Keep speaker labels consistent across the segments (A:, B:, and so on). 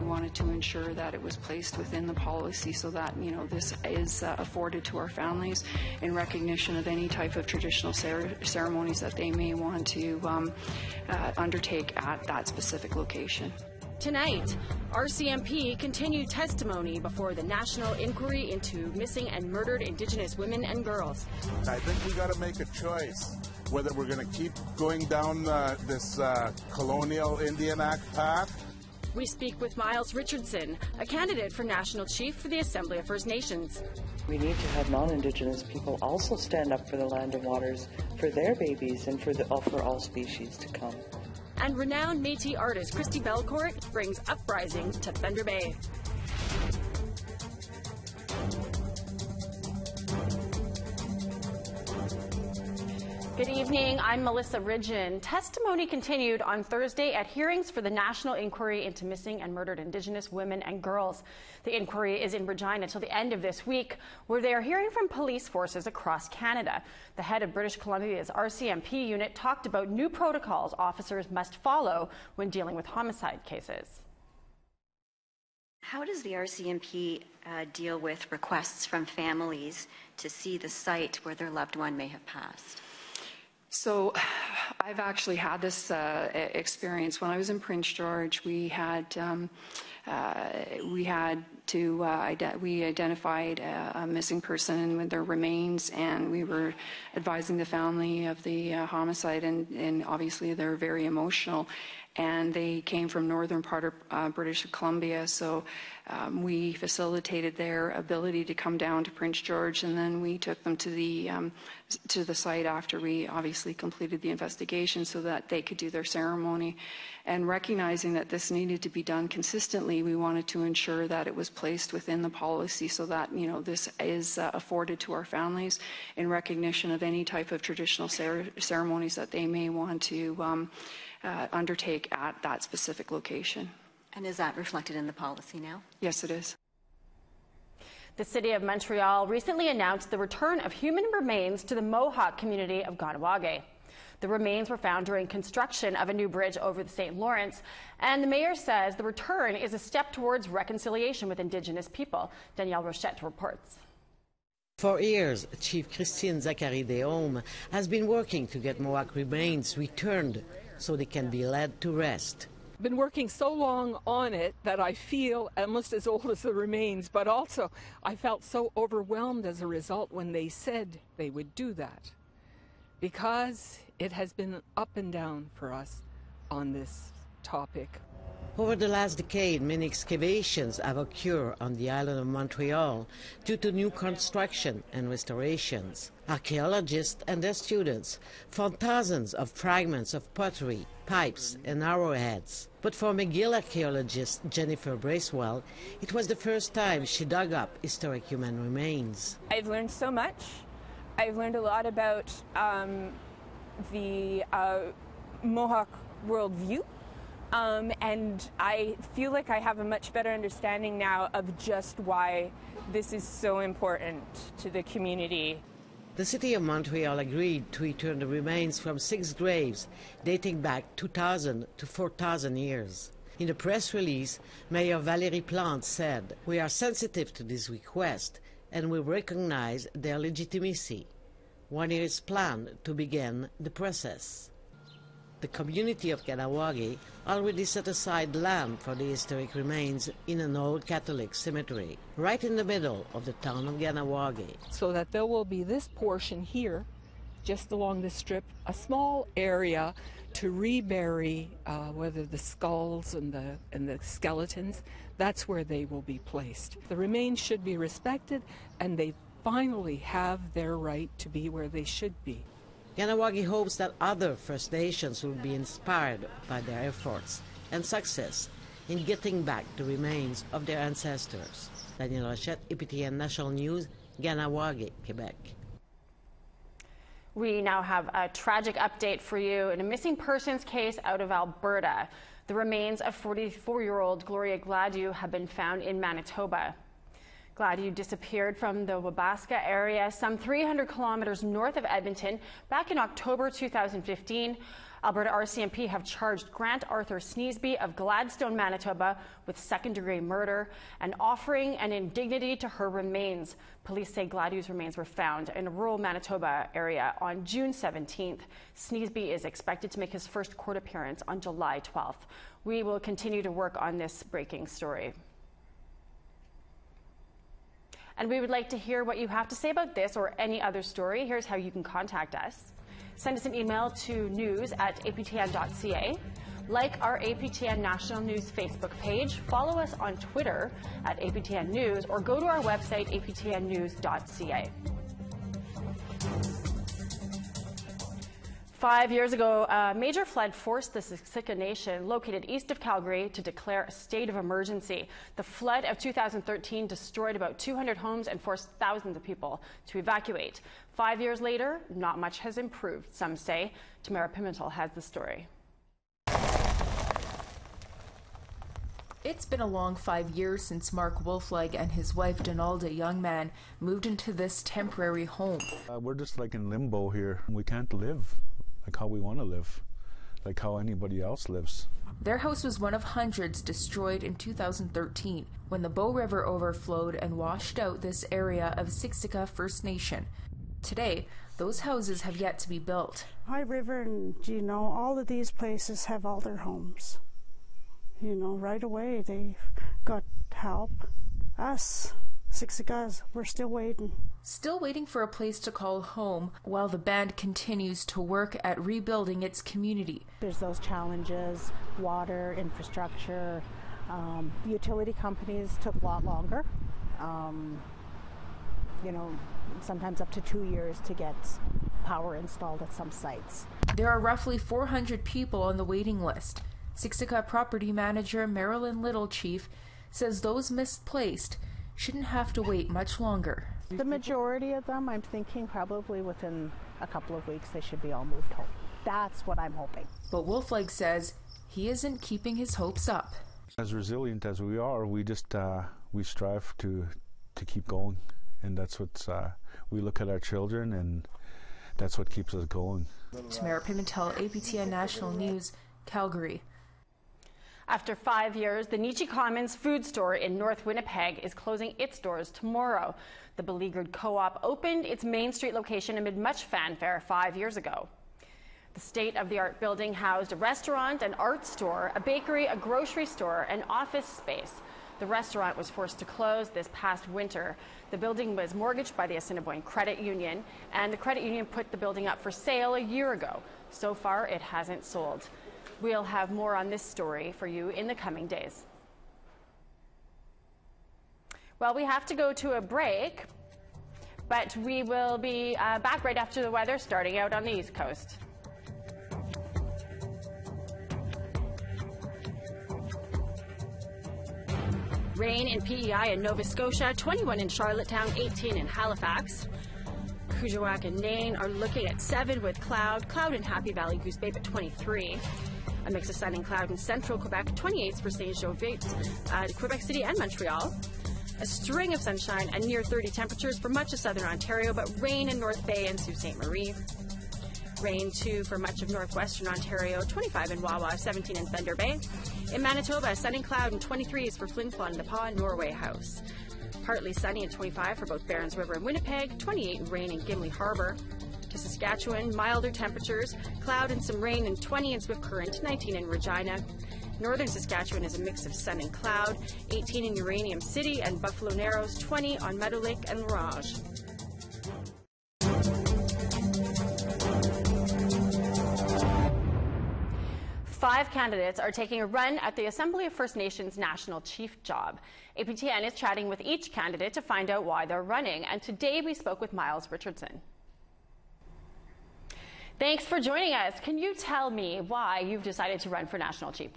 A: We wanted to ensure that it was placed within the policy so that, you know, this is uh, afforded to our families in recognition of any type of traditional cer- ceremonies that they may want to um, uh, undertake at that specific location.
B: Tonight, RCMP continued testimony before the National Inquiry into Missing and Murdered Indigenous Women and Girls.
C: I think we got to make a choice whether we're going to keep going down uh, this uh, colonial Indian Act path.
B: We speak with Miles Richardson, a candidate for National Chief for the Assembly of First Nations.
D: We need to have non-Indigenous people also stand up for the land and waters, for their babies, and for, the, uh, for all species to come
B: and renowned Métis artist Christi Belcourt brings uprising to Thunder Bay. Good evening. I'm Melissa Ridgen. Testimony continued on Thursday at hearings for the National Inquiry into Missing and Murdered Indigenous Women and Girls. The inquiry is in Regina until the end of this week, where they are hearing from police forces across Canada. The head of British Columbia's RCMP unit talked about new protocols officers must follow when dealing with homicide cases.
E: How does the RCMP uh, deal with requests from families to see the site where their loved one may have passed?
A: So I've actually had this uh, experience. When I was in Prince George, we had um, uh, we had to uh, we identified a, a, missing person with their remains, and we were advising the family of the uh, homicide, and, and obviously they're very emotional and they came from northern part of uh, British Columbia. So um, we facilitated their ability to come down to Prince George, and then we took them to the um, to the site after we obviously completed the investigation, so that they could do their ceremony. And recognizing that this needed to be done consistently, we wanted to ensure that it was placed within the policy, so that you know this is uh, afforded to our families in recognition of any type of traditional cer- ceremonies that they may want to. Um, uh, undertake at that specific location.
E: And is that reflected in the policy now?
A: Yes, it is.
B: The City of Montreal recently announced the return of human remains to the Mohawk community of Kahnawake. The remains were found during construction of a new bridge over the St. Lawrence, and the mayor says the return is a step towards reconciliation with Indigenous people. Danielle Rochette reports.
F: For years, Chief Christine Zachary Deom has been working to get Mohawk remains returned so they can be led to rest.
G: Been working so long on it that I feel almost as old as the remains, but also I felt so overwhelmed as a result when they said they would do that. Because it has been up and down for us on this topic.
F: Over the last decade, many excavations have occurred on the island of Montreal due to new construction and restorations. Archaeologists and their students found thousands of fragments of pottery, pipes, and arrowheads. But for McGill archaeologist Jennifer Bracewell, it was the first time she dug up historic human remains.
H: I've learned so much. I've learned a lot about um, the uh, Mohawk worldview um, and I feel like I have a much better understanding now of just why this is so important to the community.
F: The city of Montreal agreed to return the remains from six graves dating back 2,000 to 4,000 years. In a press release, Mayor Valérie Plante said, We are sensitive to this request and we recognize their legitimacy. One year is planned to begin the process. The community of Kahnawake already set aside land for the historic remains in an old Catholic cemetery, right in the middle of the town of Kahnawake.
G: So that there will be this portion here, just along the strip, a small area to rebury uh, whether the skulls and the and the skeletons. That's where they will be placed. The remains should be respected, and they finally have their right to be where they should be.
F: Kahnawake hopes that other First Nations will be inspired by their efforts and success in getting back the remains of their ancestors. Daniel Rochette, APTN National News, Kahnawake, Quebec.
B: We now have a tragic update for you in a missing persons case out of Alberta. The remains of 44 year old Gloria Gladu have been found in Manitoba. Gladu disappeared from the Wabasca area, some 300 kilometers north of Edmonton, back in October 2015. Alberta RCMP have charged Grant Arthur Sneesby of Gladstone, Manitoba with second degree murder and offering an indignity to her remains. Police say Gladu's remains were found in a rural Manitoba area on June 17th. Sneesby is expected to make his first court appearance on July 12th. We will continue to work on this breaking story. And we would like to hear what you have to say about this or any other story. Here's how you can contact us. Send us an email to news at aptn.ca. Like our APTN National News Facebook page, follow us on Twitter at APTN News, or go to our website, aptnnews.ca. Five years ago, a major flood forced the Siksika Nation, located east of Calgary, to declare a state of emergency. The flood of 2013 destroyed about 200 homes and forced thousands of people to evacuate. Five years later, not much has improved, some say. Tamara Pimentel has the story.
I: It's been a long five years since Mark Wolfleg and his wife Donalda Youngman moved into this temporary home.
J: Uh, we're just like in limbo here. We can't live like how we want to live, like how anybody else lives.
I: Their house was one of hundreds destroyed in 2013 when the Bow River overflowed and washed out this area of Siksika First Nation. Today, those houses have yet to be built.
K: High River and, you know, all of these places have all their homes. You know, right away they got help. Us, Siksikas, we're still waiting.
I: Still waiting for a place to call home while the band continues to work at rebuilding its community.
L: There's those challenges water, infrastructure. Um, utility companies took a lot longer. Um, you know, sometimes up to two years to get power installed at some sites.
I: There are roughly 400 people on the waiting list. Siksika property manager Marilyn Little Chief says those misplaced shouldn't have to wait much longer.
L: The majority of them, I'm thinking probably within a couple of weeks, they should be all moved home. That's what I'm hoping.
I: But Wolfleg says he isn't keeping his hopes up.
J: As resilient as we are, we just uh, we strive to to keep going, and that's what uh, we look at our children, and that's what keeps us going.
I: Tamara Pimentel, APTN National News, Calgary.
B: After five years, the Neechi Commons food store in North Winnipeg is closing its doors tomorrow. The beleaguered co-op opened its Main Street location amid much fanfare five years ago. The state-of-the-art building housed a restaurant, an art store, a bakery, a grocery store, and office space. The restaurant was forced to close this past winter. The building was mortgaged by the Assiniboine Credit Union, and the credit union put the building up for sale a year ago. So far, it hasn't sold. We'll have more on this story for you in the coming days. Well, we have to go to a break, but we will be uh, back right after the weather starting out on the East Coast. Rain in PEI in Nova Scotia, 21 in Charlottetown, 18 in Halifax. Kuujjuaq and Nain are looking at 7 with cloud. Cloud in Happy Valley, Goose Bay at 23. A mix of sun and cloud in central Quebec, 28 for Saint Jovite, uh, Quebec City and Montreal. A string of sunshine and near 30 temperatures for much of southern Ontario, but rain in North Bay and Sault Ste. Marie. Rain too for much of northwestern Ontario, 25 in Wawa, 17 in Thunder Bay. In Manitoba, sun and cloud and 23 is for Flin Flon, Napaw, Norway House. Partly sunny and 25 for both Berens River and Winnipeg, 28 in rain in Gimli Harbor. To Saskatchewan, milder temperatures, cloud and some rain and 20 in Swift Current, 19 in Regina. Northern Saskatchewan is a mix of sun and cloud, 18 in Uranium City and Buffalo Narrows, 20 on Meadow Lake and Mirage. Five candidates are taking a run at the Assembly of First Nations National Chief job. APTN is chatting with each candidate to find out why they're running, and today we spoke with Miles Richardson. Thanks for joining us. Can you tell me why you've decided to run for National Chief?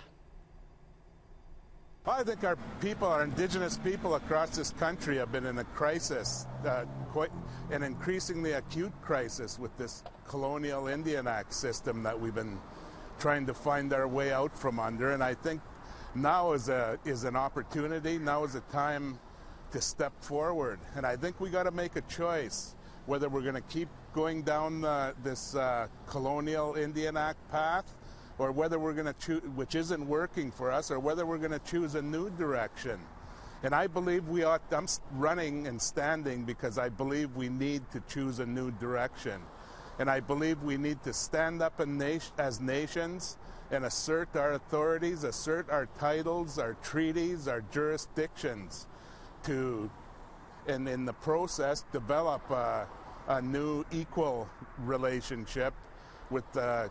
C: I think our people, our Indigenous people across this country, have been in a crisis, uh, quite an increasingly acute crisis with this colonial Indian Act system that we've been trying to find our way out from under. And I think now is a is an opportunity. Now is a time to step forward. And I think we got to make a choice whether we're going to keep going down uh, this uh, colonial Indian Act path or whether we're going to choose, which isn't working for us, or whether we're going to choose a new direction. And I believe we ought, I'm running and standing because I believe we need to choose a new direction. And I believe we need to stand up as nations and assert our authorities, assert our titles, our treaties, our jurisdictions to, and in the process, develop a, a new equal relationship with the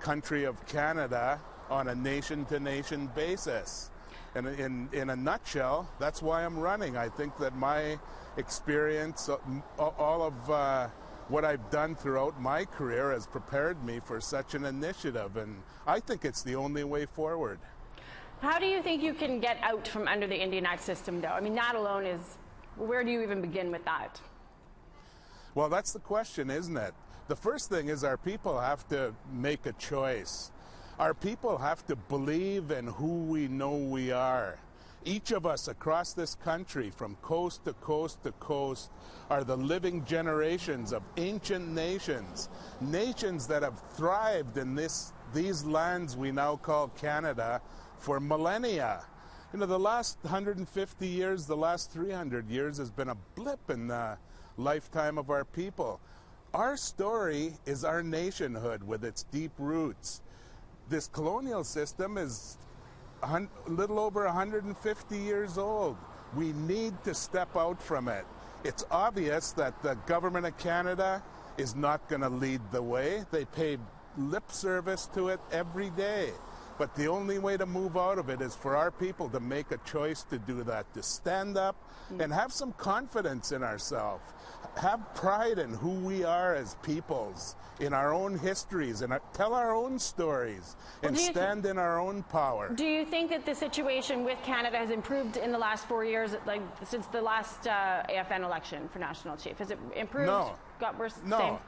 C: country of Canada on a nation to nation basis. And in, in a nutshell, that's why I'm running. I think that my experience, uh, all of uh, what I've done throughout my career has prepared me for such an initiative, and I think it's the only way forward.
B: How do you think you can get out from under the Indian Act system, though? I mean, that alone is, where do you even begin with that?
C: Well, that's the question, isn't it? The first thing is our people have to make a choice. Our people have to believe in who we know we are. Each of us across this country, from coast to coast to coast, are the living generations of ancient nations, nations that have thrived in this, these lands we now call Canada for millennia. You know, the last 150 years, the last 300 years has been a blip in the lifetime of our people. Our story is our nationhood with its deep roots. This colonial system is a little over 150 years old. We need to step out from it. It's obvious that the government of Canada is not going to lead the way. They pay lip service to it every day. But the only way to move out of it is for our people to make a choice to do that, to stand up mm. and have some confidence in ourselves, have pride in who we are as peoples, in our own histories, and tell our own stories, and well, stand in our own power.
B: Do you think that the situation with Canada has improved in the last four years, like since the last uh, AFN election for national chief? Has it improved?
C: No.
B: Got worse?
C: No.
B: Same?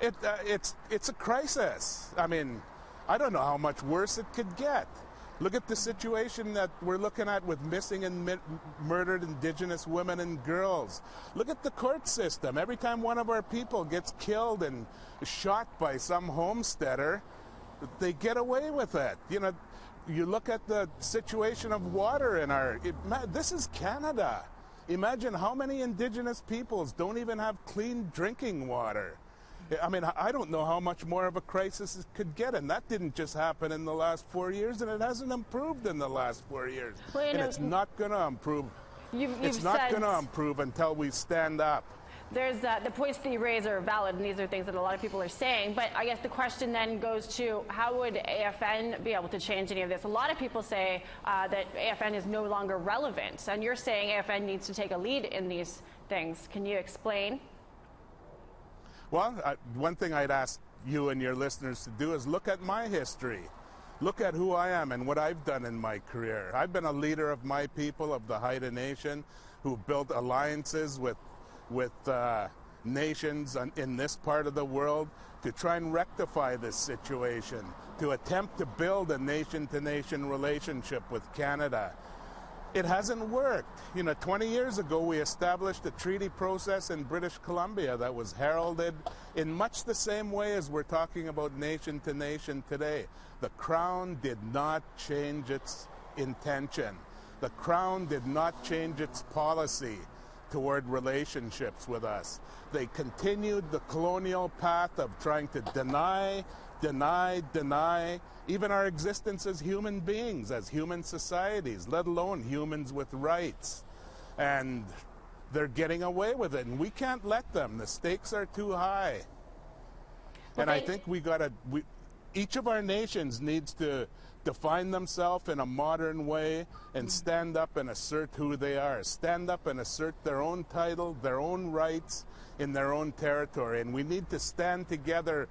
C: It, uh, it's, it's a crisis. I mean, I don't know how much worse it could get. Look at the situation that we're looking at with missing and mi- murdered Indigenous women and girls. Look at the court system. Every time one of our people gets killed and shot by some homesteader, they get away with it. You know, you look at the situation of water in our. It, this is Canada. Imagine how many Indigenous peoples don't even have clean drinking water. I mean, I don't know how much more of a crisis it could get, and that didn't just happen in the last four years, and it hasn't improved in the last four years,
B: well,
C: and
B: know,
C: it's not going to improve.
B: You've, you've
C: it's not going to improve until we stand up.
B: There's uh, the points that you raise are valid, and these are things that a lot of people are saying. But I guess the question then goes to how would AFN be able to change any of this? A lot of people say uh, that AFN is no longer relevant, and you're saying AFN needs to take a lead in these things. Can you explain?
C: Well, I, one thing I'd ask you and your listeners to do is look at my history. Look at who I am and what I've done in my career. I've been a leader of my people, of the Haida Nation, who built alliances with, with uh, nations in this part of the world to try and rectify this situation, to attempt to build a nation to nation relationship with Canada it hasn't worked. You know, 20 years ago, we established a treaty process in British Columbia that was heralded in much the same way as we're talking about nation to nation today. The Crown did not change its intention. The Crown did not change its policy toward relationships with us. They continued the colonial path of trying to deny, deny, deny even our existence as human beings, as human societies, let alone humans with rights. And they're getting away with it, and we can't let them. The stakes are too high. Well, and I think we got to. Each of our nations needs to define themselves in a modern way and mm. stand up and assert who they are. Stand up and assert their own title, their own rights in their own territory. And we need to stand together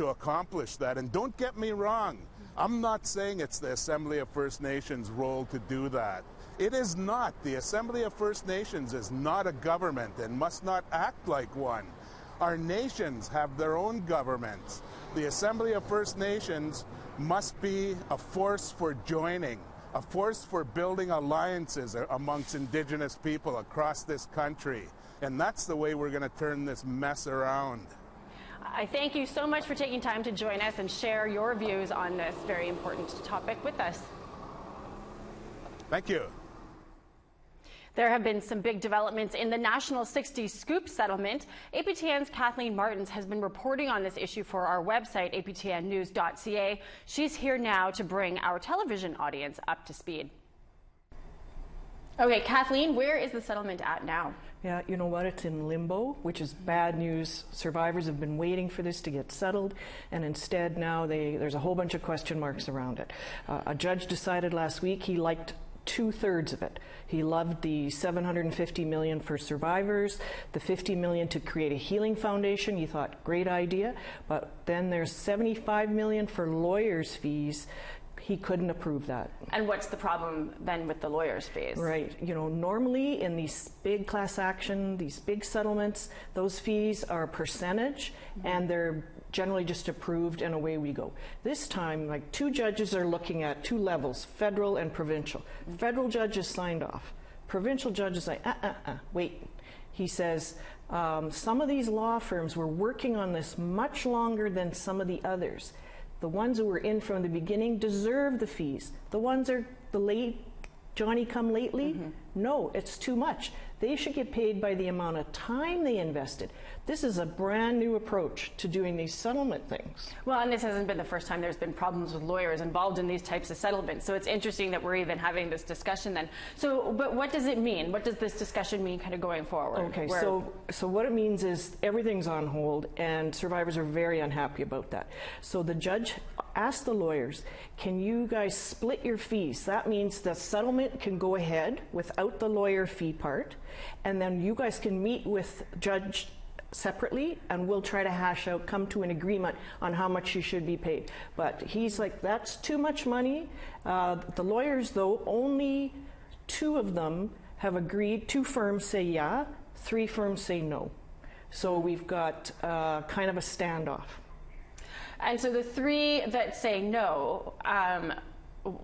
C: to accomplish that. And don't get me wrong, I'm not saying it's the Assembly of First Nations' role to do that. It is not. The Assembly of First Nations is not a government and must not act like one. Our nations have their own governments. The Assembly of First Nations must be a force for joining, a force for building alliances amongst Indigenous people across this country. And that's the way we're going to turn this mess around.
B: I thank you so much for taking time to join us and share your views on this very important topic with us.
C: Thank you.
B: There have been some big developments in the National 60 Scoop settlement. APTN's Kathleen Martens has been reporting on this issue for our website, aptnnews.ca. She's here now to bring our television audience up to speed. Okay, Kathleen, where is the settlement at now?
M: Yeah, you know what? It's in limbo, which is bad news. Survivors have been waiting for this to get settled, and instead now they, there's a whole bunch of question marks around it. Uh, a judge decided last week he liked two thirds of it. He loved the 750 million for survivors, the 50 million to create a healing foundation. He thought great idea, but then there's 75 million for lawyers' fees he couldn't approve that.
B: And what's the problem then with the lawyer's fees?
M: Right. You know, normally in these big class action, these big settlements, those fees are a percentage mm-hmm. and they're generally just approved and away we go. This time, like two judges are looking at two levels, federal and provincial. Mm-hmm. Federal judges signed off. Provincial judges say, uh, uh, uh, wait. He says, um, some of these law firms were working on this much longer than some of the others. The ones who were in from the beginning deserve the fees. The ones are the late Johnny come lately? Mm-hmm. No, it's too much. They should get paid by the amount of time they invested. This is a brand new approach to doing these settlement things.
B: Well, and this hasn't been the first time there's been problems with lawyers involved in these types of settlements. So it's interesting that we're even having this discussion then. So, but what does it mean? What does this discussion mean kind of going forward?
M: Okay, Where so, so what it means is everything's on hold and survivors are very unhappy about that. So the judge asked the lawyers, can you guys split your fees? That means the settlement can go ahead without the lawyer fee part, and then you guys can meet with Judge separately and we'll try to hash out come to an agreement on how much you should be paid. But he's like that's too much money. Uh, the lawyers though only two of them have agreed. Two firms say yeah three firms say no. So we've got uh, kind of a standoff
B: and so the three that say no um,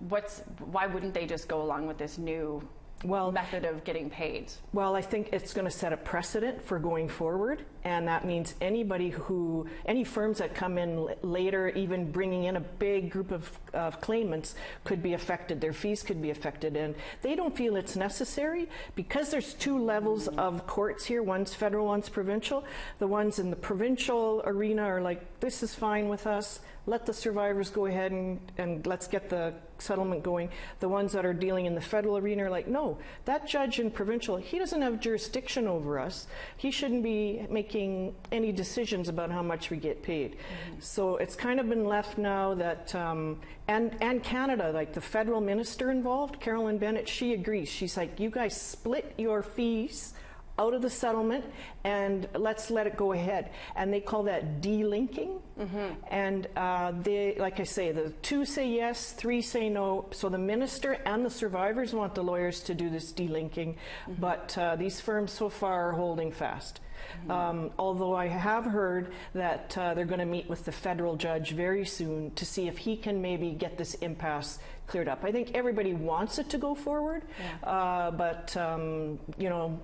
B: what's why wouldn't they just go along with this new well, method of getting paid?
M: Well, I think it's going to set a precedent for going forward, and that means anybody who, any firms that come in later, even bringing in a big group of, of claimants, could be affected. Their fees could be affected, and they don't feel it's necessary because there's two levels of courts here. One's federal, one's provincial. The ones in the provincial arena are like, this is fine with us let the survivors go ahead and, and let's get the settlement going. The ones that are dealing in the federal arena are like, no, that judge in provincial, he doesn't have jurisdiction over us. He shouldn't be making any decisions about how much we get paid. Mm-hmm. So it's kind of been left now that, um, and, and Canada, like the federal minister involved, Carolyn Bennett, she agrees. She's like, you guys split your fees out of the settlement and let's let it go ahead. And they call that delinking. Mm-hmm. And uh, they, like I say, the two say yes, three say no. So the minister and the survivors want the lawyers to do this delinking, mm-hmm. but uh, these firms so far are holding fast. Mm-hmm. Um, although I have heard that uh, they're going to meet with the federal judge very soon to see if he can maybe get this impasse cleared up. I think everybody wants it to go forward, yeah. uh, but um, you know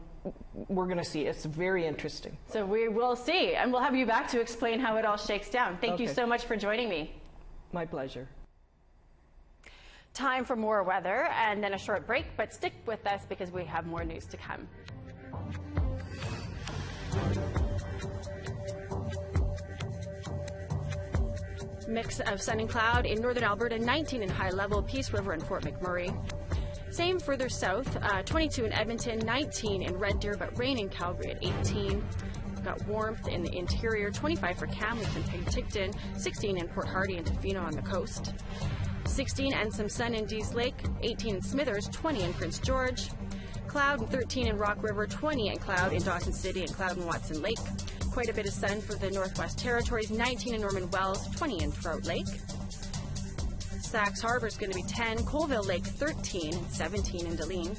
M: we're going to see. It's very interesting.
B: So we will see, and we'll have you back to explain how it all shakes down. Thank okay. you so much for joining me.
M: My pleasure.
B: Time for more weather and then a short break, but stick with us because we have more news to come. Mix of sun and cloud in northern Alberta, 19 in high level, Peace River and Fort McMurray. Same further south, uh, 22 in Edmonton, 19 in Red Deer, but rain in Calgary at 18. We've got warmth in the interior, 25 for Kamloops and Penticton, 16 in Port Hardy and Tofino on the coast. 16 and some sun in Dease Lake, 18 in Smithers, 20 in Prince George. Cloud and 13 in Rock River, 20 and cloud in Dawson City and cloud in Watson Lake. Quite a bit of sun for the Northwest Territories, 19 in Norman Wells, 20 in Trout Lake. Sachs Harbor is going to be 10, Colville Lake 13, 17 in Deline,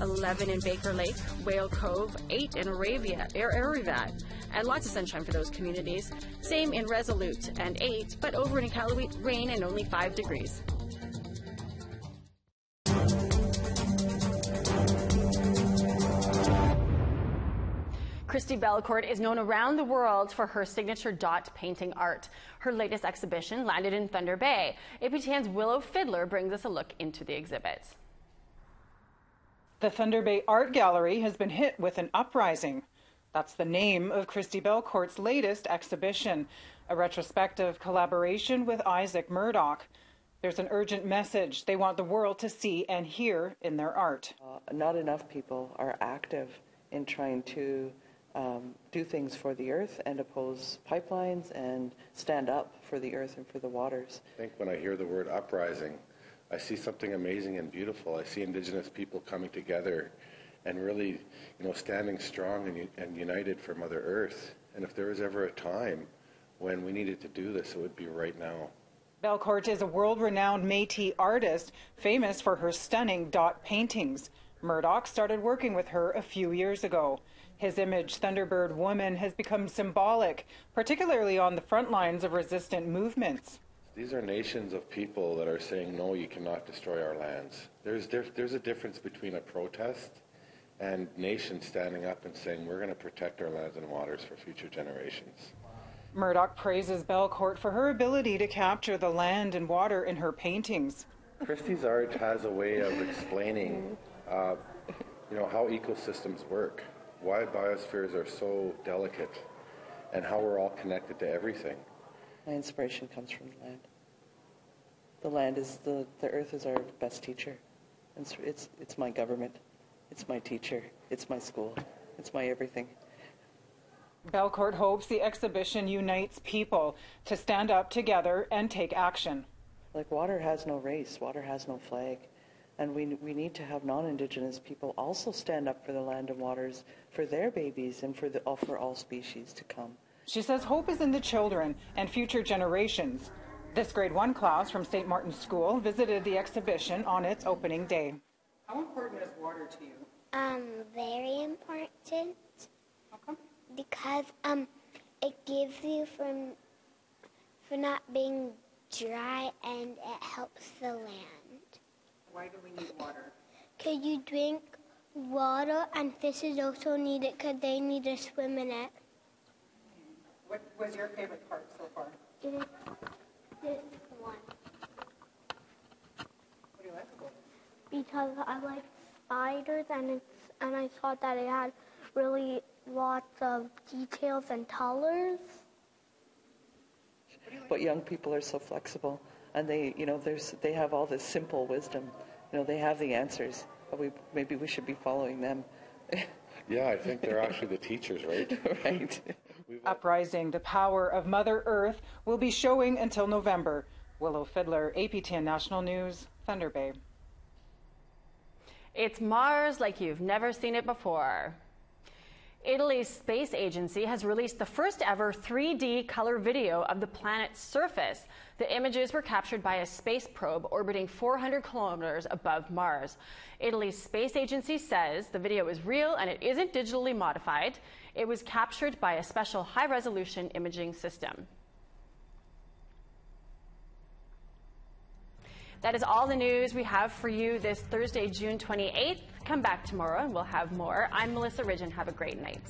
B: 11 in Baker Lake, Whale Cove 8 in Arabia, Arviat, and lots of sunshine for those communities. Same in Resolute and 8, but over in Iqaluit, rain and only 5 degrees. Christi Belcourt is known around the world for her signature dot painting art. Her latest exhibition landed in Thunder Bay. APTN's Willow Fiddler brings us a look into the exhibit.
N: The Thunder Bay Art Gallery has been hit with an uprising. That's the name of Christi Belcourt's latest exhibition, a retrospective collaboration with Isaac Murdoch. There's an urgent message they want the world to see and hear in their art.
D: Uh, not enough people are active in trying to um, do things for the earth and oppose pipelines and stand up for the earth and for the waters.
O: I think when I hear the word uprising, I see something amazing and beautiful. I see Indigenous people coming together and really, you know, standing strong and, and united for Mother Earth. And if there was ever a time when we needed to do this, it would be right now.
N: Belcourt is a world-renowned Métis artist, famous for her stunning dot paintings. Murdoch started working with her a few years ago. His image, Thunderbird Woman, has become symbolic, particularly on the front lines of resistant movements.
O: These are nations of people that are saying, no, you cannot destroy our lands. There's, there, there's a difference between a protest and nations standing up and saying, we're going to protect our lands and waters for future generations.
N: Murdoch praises Belcourt for her ability to capture the land and water in her paintings.
O: Christi's art has a way of explaining, uh, you know, how ecosystems work, why biospheres are so delicate, and how we're all connected to everything.
D: My inspiration comes from the land. The land is the, the earth is our best teacher. It's, it's, it's my government. It's my teacher. It's my school. It's my everything.
N: Belcourt hopes the exhibition unites people to stand up together and take action.
D: Like water has no race, water has no flag. And we, we need to have non-Indigenous people also stand up for the land and waters, for their babies and for, the, for all species to come.
N: She says hope is in the children and future generations. This grade one class from St. Martin's School visited the exhibition on its opening day. How important is water to you?
P: Um, very important.
N: How come?
P: Because um, it gives you from for not being dry and it helps the land.
N: Why do we need water?
P: Because you drink water and fishes also need it because they need to swim in it.
N: What was your favorite part so far?
P: This, this one.
N: What do you like about it?
P: Because I like spiders and it's and I thought that it had really lots of details and colors.
D: But young people are so flexible, and they, you know, there's they have all this simple wisdom. You know, they have the answers. But we maybe we should be following them.
O: yeah, I think they're actually the teachers, right?
D: right.
N: Uprising, the power of Mother Earth, will be showing until November. Willow Fiddler, APTN National News, Thunder Bay.
B: It's Mars like you've never seen it before. Italy's space agency has released the first ever 3D color video of the planet's surface. The images were captured by a space probe orbiting 400 kilometers above Mars. Italy's space agency says the video is real and it isn't digitally modified. It was captured by a special high resolution imaging system. That is all the news we have for you this Thursday, June 28th. Come back tomorrow and we'll have more. I'm Melissa Ridgen. Have a great night.